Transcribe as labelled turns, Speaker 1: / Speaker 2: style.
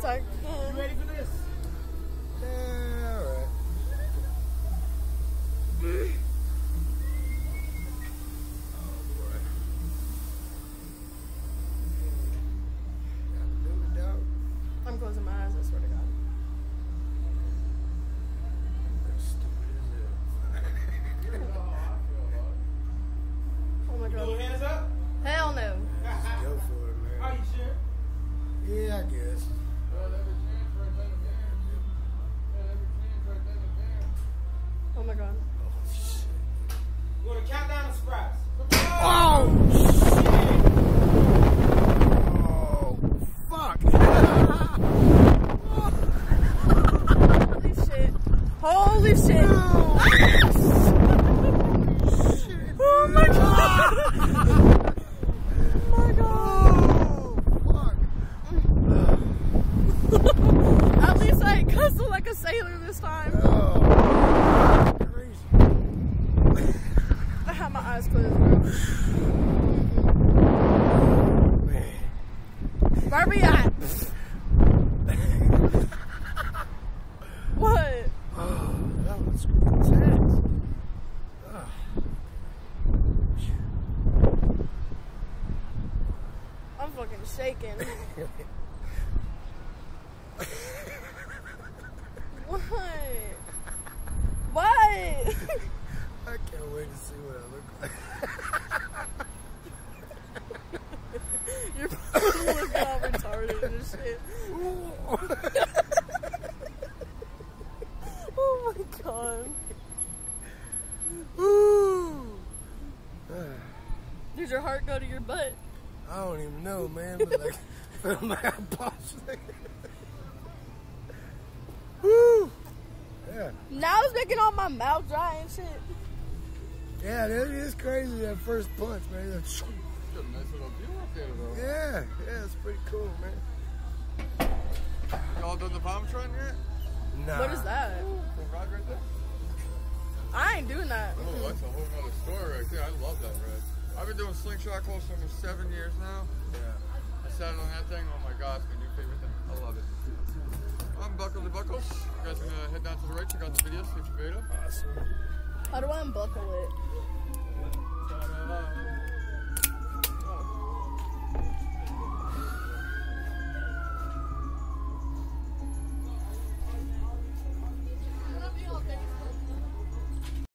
Speaker 1: heart attack.
Speaker 2: You ready for this?
Speaker 3: All right. Oh boy. Gotta do it, dog.
Speaker 1: I'm closing my eyes, I swear to God.
Speaker 3: That's stupid hell.
Speaker 1: Oh my
Speaker 2: Little
Speaker 1: god.
Speaker 2: hands up.
Speaker 1: Hell no.
Speaker 3: Go for it,
Speaker 2: Are you sure?
Speaker 3: Yeah, I guess.
Speaker 1: Oh my god.
Speaker 3: Oh, shit.
Speaker 2: You want to count down the surprise?
Speaker 3: Oh, shit. Oh, fuck.
Speaker 1: Holy shit. Holy shit. Oh my god. Oh my god.
Speaker 3: Oh, fuck.
Speaker 1: At least I ain't cussing like a sailor this time.
Speaker 3: Oh, crazy.
Speaker 1: I have my eyes closed, bro.
Speaker 3: Man.
Speaker 1: Where we at? what?
Speaker 3: Oh, that was intense. Oh.
Speaker 1: I'm fucking shaking. what? What?
Speaker 3: I can't wait to see what I look like.
Speaker 1: You're fucking looking all retarded shit. Oh my god.
Speaker 3: Ooh.
Speaker 1: Did your heart go to your butt?
Speaker 3: I don't even know, man, but like, feel like I'm possibly. Woo. Yeah.
Speaker 1: Now it's making all my mouth dry and shit.
Speaker 3: Yeah, that is crazy, that first punch, man. That shoo.
Speaker 4: Nice little view up there, though.
Speaker 3: Yeah, yeah, it's pretty cool, man.
Speaker 4: Y'all done the palm trun yet?
Speaker 3: Nah.
Speaker 1: What is that?
Speaker 4: The ride right there?
Speaker 1: I ain't doing that.
Speaker 4: Oh, that's a whole nother story right there. I love that ride. I've been doing slingshot close to almost seven years now.
Speaker 3: Yeah.
Speaker 4: I sat on that thing. Oh my god, it's my new favorite thing. I love it. I'm Buckle the Buckles. You guys are gonna head down to the right, check out the video, see what you made of.
Speaker 3: Awesome.
Speaker 1: How do I unbuckle it?